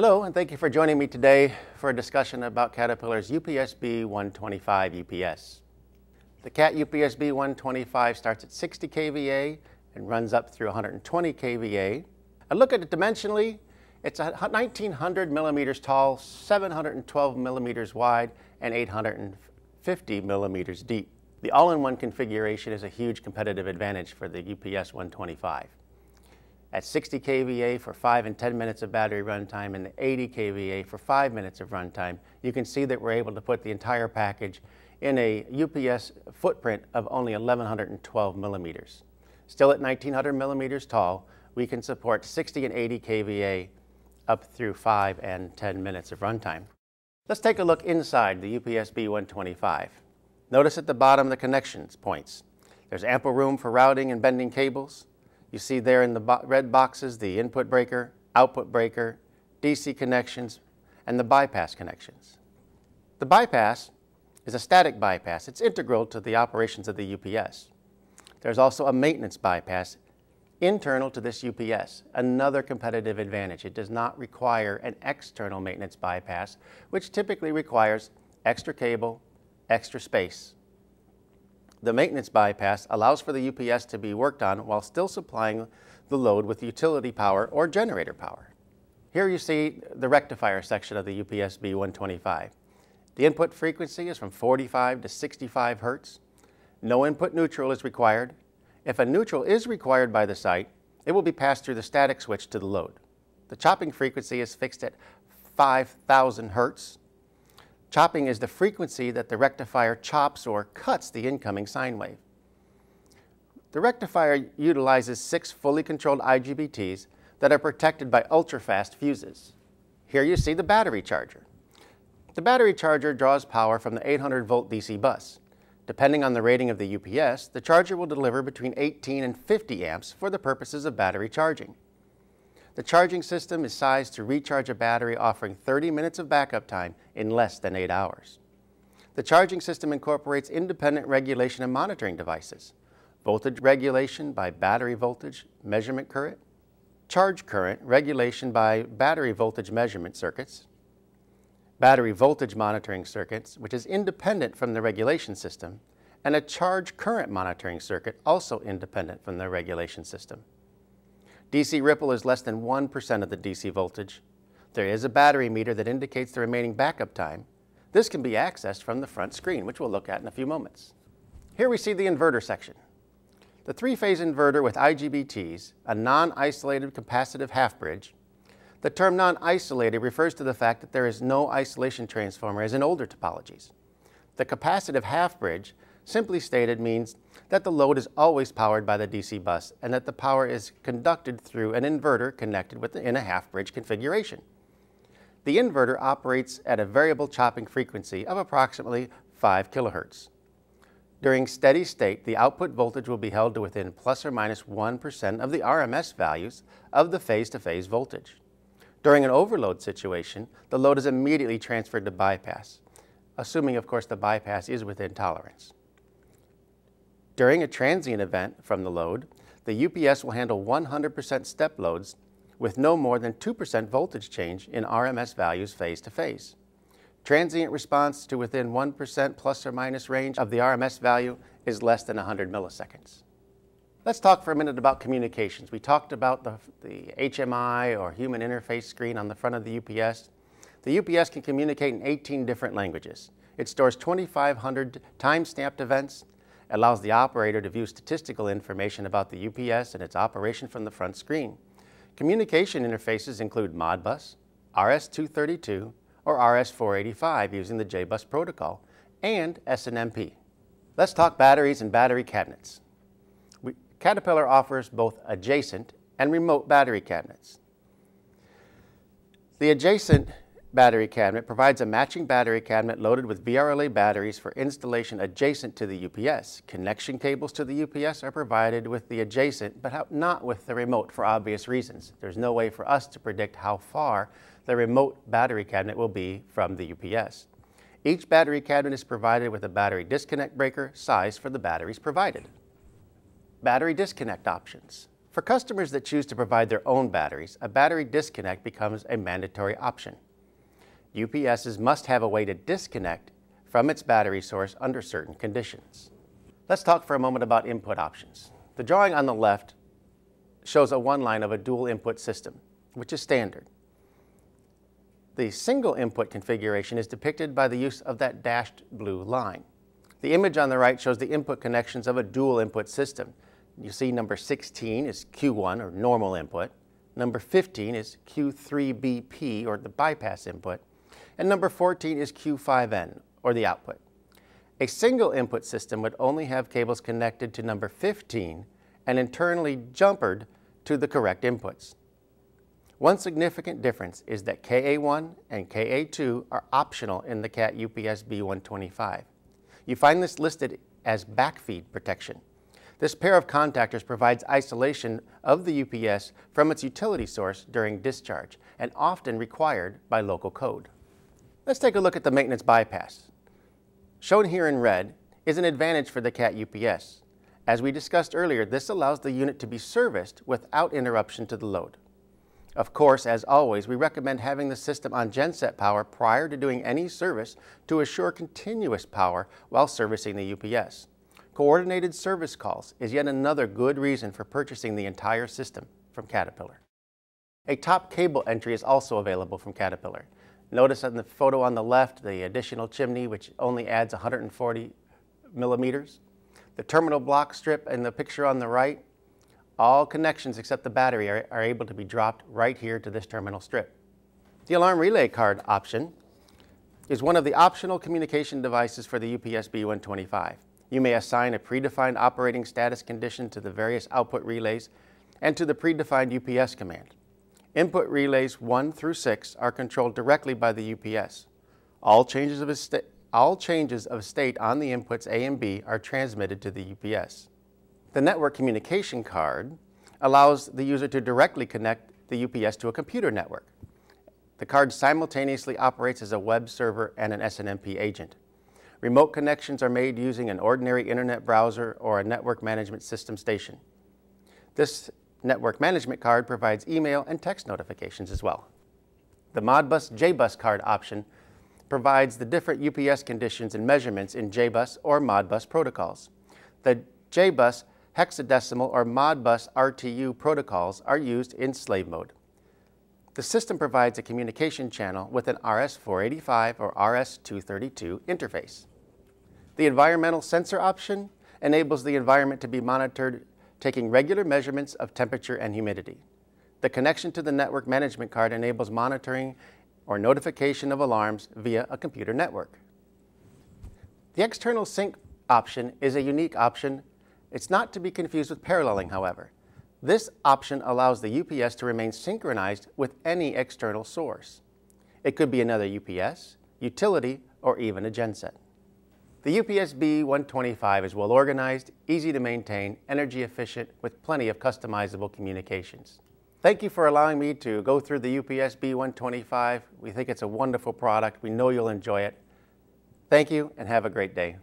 Hello, and thank you for joining me today for a discussion about Caterpillar's UPS-B 125 UPS. The CAT UPS-B 125 starts at 60 kVA and runs up through 120 kVA. A look at it dimensionally, it's 1900 millimeters tall, 712 millimeters wide, and 850 millimeters deep. The all-in-one configuration is a huge competitive advantage for the UPS 125. At 60 kVA for 5 and 10 minutes of battery runtime and the 80 kVA for 5 minutes of runtime, you can see that we're able to put the entire package in a UPS footprint of only 1112 millimeters. Still at 1900 millimeters tall, we can support 60 and 80 kVA up through 5 and 10 minutes of runtime. Let's take a look inside the UPS B125. Notice at the bottom the connections points. There's ample room for routing and bending cables. You see there in the bo red boxes the input breaker, output breaker, DC connections, and the bypass connections. The bypass is a static bypass. It's integral to the operations of the UPS. There's also a maintenance bypass internal to this UPS, another competitive advantage. It does not require an external maintenance bypass, which typically requires extra cable, extra space. The maintenance bypass allows for the UPS to be worked on while still supplying the load with utility power or generator power. Here you see the rectifier section of the UPS B125. The input frequency is from 45 to 65 hertz. No input neutral is required. If a neutral is required by the site, it will be passed through the static switch to the load. The chopping frequency is fixed at 5,000 hertz Chopping is the frequency that the rectifier chops or cuts the incoming sine wave. The rectifier utilizes six fully controlled IGBTs that are protected by ultra-fast fuses. Here you see the battery charger. The battery charger draws power from the 800 volt DC bus. Depending on the rating of the UPS, the charger will deliver between 18 and 50 amps for the purposes of battery charging. The charging system is sized to recharge a battery offering 30 minutes of backup time in less than 8 hours. The charging system incorporates independent regulation and monitoring devices, voltage regulation by battery voltage measurement current, charge current regulation by battery voltage measurement circuits, battery voltage monitoring circuits, which is independent from the regulation system, and a charge current monitoring circuit, also independent from the regulation system. DC ripple is less than 1% of the DC voltage. There is a battery meter that indicates the remaining backup time. This can be accessed from the front screen, which we'll look at in a few moments. Here we see the inverter section. The three-phase inverter with IGBTs, a non-isolated capacitive half-bridge. The term non-isolated refers to the fact that there is no isolation transformer as in older topologies. The capacitive half-bridge simply stated means that the load is always powered by the DC bus and that the power is conducted through an inverter connected within a half-bridge configuration. The inverter operates at a variable chopping frequency of approximately 5 kilohertz. During steady state, the output voltage will be held to within plus or minus 1 of the RMS values of the phase-to-phase -phase voltage. During an overload situation, the load is immediately transferred to bypass, assuming, of course, the bypass is within tolerance. During a transient event from the load, the UPS will handle 100% step loads with no more than 2% voltage change in RMS values phase to phase. Transient response to within 1% plus or minus range of the RMS value is less than 100 milliseconds. Let's talk for a minute about communications. We talked about the, the HMI or human interface screen on the front of the UPS. The UPS can communicate in 18 different languages. It stores 2,500 time-stamped events allows the operator to view statistical information about the UPS and its operation from the front screen. Communication interfaces include Modbus, RS-232, or RS-485 using the JBus protocol, and SNMP. Let's talk batteries and battery cabinets. We, Caterpillar offers both adjacent and remote battery cabinets. The adjacent battery cabinet provides a matching battery cabinet loaded with VRLA batteries for installation adjacent to the UPS. Connection cables to the UPS are provided with the adjacent, but not with the remote for obvious reasons. There's no way for us to predict how far the remote battery cabinet will be from the UPS. Each battery cabinet is provided with a battery disconnect breaker sized for the batteries provided. Battery disconnect options. For customers that choose to provide their own batteries, a battery disconnect becomes a mandatory option. UPSs must have a way to disconnect from its battery source under certain conditions. Let's talk for a moment about input options. The drawing on the left shows a one line of a dual input system, which is standard. The single input configuration is depicted by the use of that dashed blue line. The image on the right shows the input connections of a dual input system. You see number 16 is Q1 or normal input, number 15 is Q3BP or the bypass input, and number 14 is Q5N or the output. A single input system would only have cables connected to number 15 and internally jumpered to the correct inputs. One significant difference is that KA1 and KA2 are optional in the CAT UPS B125. You find this listed as backfeed protection. This pair of contactors provides isolation of the UPS from its utility source during discharge and often required by local code. Let's take a look at the maintenance bypass. Shown here in red is an advantage for the CAT UPS. As we discussed earlier, this allows the unit to be serviced without interruption to the load. Of course, as always, we recommend having the system on genset power prior to doing any service to assure continuous power while servicing the UPS. Coordinated service calls is yet another good reason for purchasing the entire system from Caterpillar. A top cable entry is also available from Caterpillar. Notice in the photo on the left, the additional chimney, which only adds 140 millimeters. The terminal block strip in the picture on the right, all connections except the battery are, are able to be dropped right here to this terminal strip. The alarm relay card option is one of the optional communication devices for the UPS B125. You may assign a predefined operating status condition to the various output relays and to the predefined UPS command. Input relays 1 through 6 are controlled directly by the UPS. All changes of, sta- all changes of state on the inputs A and B are transmitted to the UPS. The network communication card allows the user to directly connect the UPS to a computer network. The card simultaneously operates as a web server and an SNMP agent. Remote connections are made using an ordinary internet browser or a network management system station. This network management card provides email and text notifications as well. The Modbus JBus card option provides the different UPS conditions and measurements in JBus or Modbus protocols. The JBus hexadecimal or Modbus RTU protocols are used in slave mode. The system provides a communication channel with an RS-485 or RS-232 interface. The environmental sensor option enables the environment to be monitored taking regular measurements of temperature and humidity. The connection to the network management card enables monitoring or notification of alarms via a computer network. The external sync option is a unique option. It's not to be confused with paralleling, however. This option allows the UPS to remain synchronized with any external source. It could be another UPS, utility, or even a genset. The UPS B125 is well organized, easy to maintain, energy efficient, with plenty of customizable communications. Thank you for allowing me to go through the UPS B125. We think it's a wonderful product. We know you'll enjoy it. Thank you and have a great day.